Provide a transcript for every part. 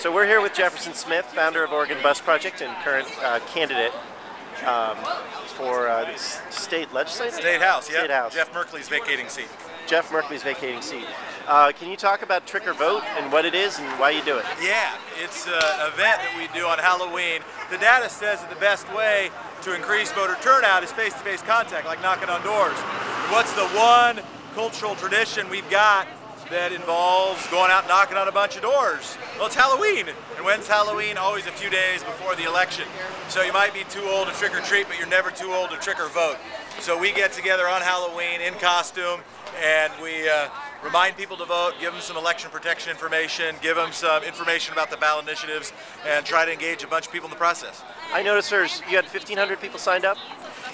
So we're here with Jefferson Smith, founder of Oregon Bus Project and current uh, candidate um, for uh, the state legislature. State House, yeah. State House. Jeff Merkley's vacating seat. Jeff Merkley's vacating seat. Uh, can you talk about Trick or Vote and what it is and why you do it? Yeah, it's an event that we do on Halloween. The data says that the best way to increase voter turnout is face-to-face contact, like knocking on doors. What's the one cultural tradition we've got that involves going out and knocking on a bunch of doors? Well, it's Halloween. And when's Halloween? Always a few days before the election. So you might be too old to trick or treat, but you're never too old to trick or vote. So we get together on Halloween in costume and we uh, remind people to vote, give them some election protection information, give them some information about the ballot initiatives, and try to engage a bunch of people in the process. I noticed there's you had 1,500 people signed up.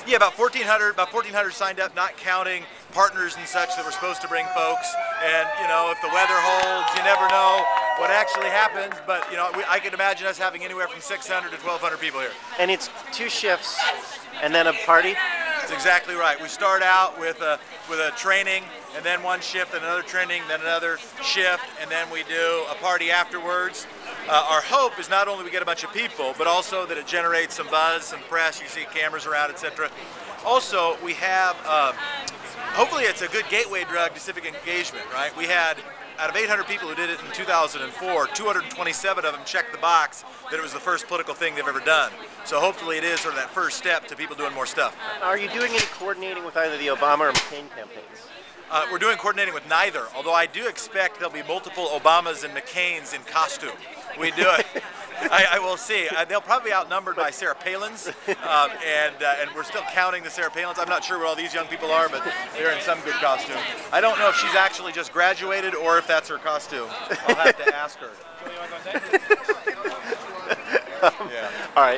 Yeah, about 1,400, about 1,400 signed up, not counting partners and such that were supposed to bring folks. And you know, if the weather holds, you never know what actually happens. But you know, we, I could imagine us having anywhere from 600 to 1,200 people here. And it's two shifts and then a party. That's exactly right. We start out with a with a training, and then one shift, and another training, then another shift, and then we do a party afterwards. Uh, our hope is not only we get a bunch of people, but also that it generates some buzz, some press. You see cameras around, etc. Also, we have. Uh, hopefully, it's a good gateway drug to civic engagement. Right? We had out of 800 people who did it in 2004, 227 of them checked the box that it was the first political thing they've ever done. So hopefully it is sort of that first step to people doing more stuff. Are you doing any coordinating with either the Obama or McCain campaigns? Uh, we're doing coordinating with neither, although I do expect there'll be multiple Obamas and McCains in costume. We do it. I, I will see. Uh, they'll probably be outnumbered by Sarah Palin's, um, and uh, and we're still counting the Sarah Palins. I'm not sure what all these young people are, but they're in some good costume. I don't know if she's actually just graduated or if that's her costume. I'll have to ask her.